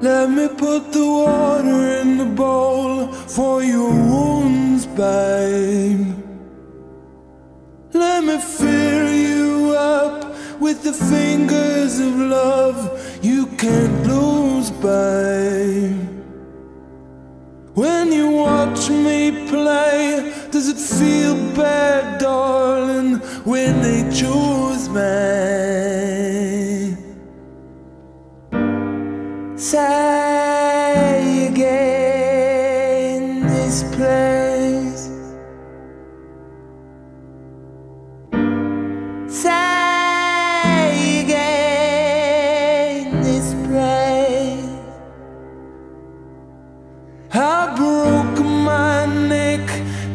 Let me put the water in the bowl for your wounds, babe. Let me fill you up with the fingers of love you can't lose, babe. When you watch me play, does it feel bad, darling, when they choose place. This place. I broke my neck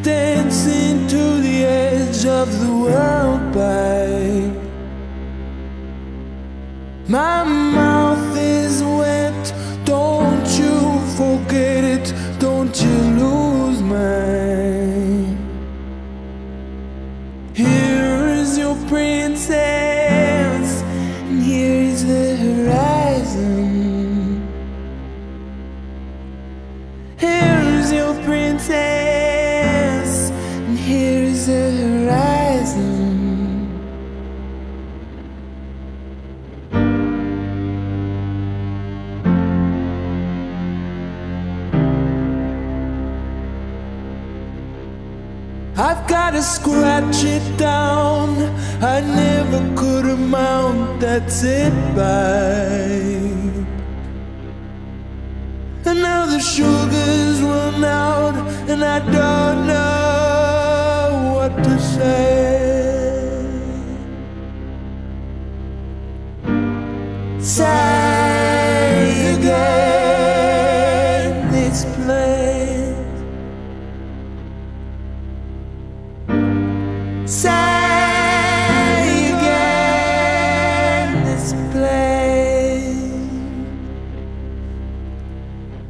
dancing to the edge of the world, babe. My I've gotta scratch it down. I never could amount, that's it, babe. And now the sugar's run out, and I don't know what to say. Say Say again.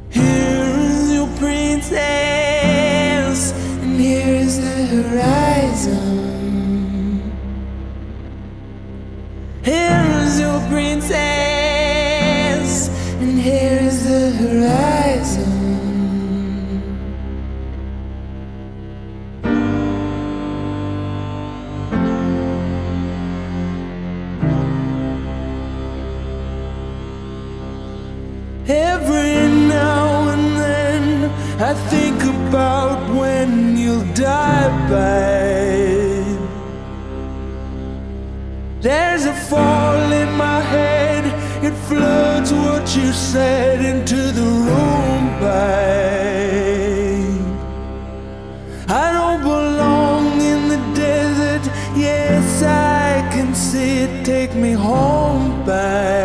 Here's your princess, and here's the horizon. Here's your princess, Every now and then I think about when you'll die, babe. There's a fall in my head, it floods what you said into the room, babe. I don't belong in the desert, yes, I can see it, take me home, babe.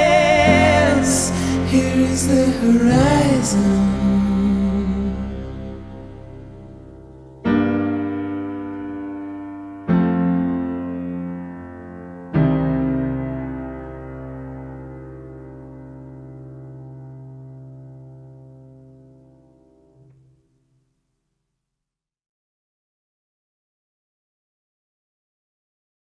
here's the horizon.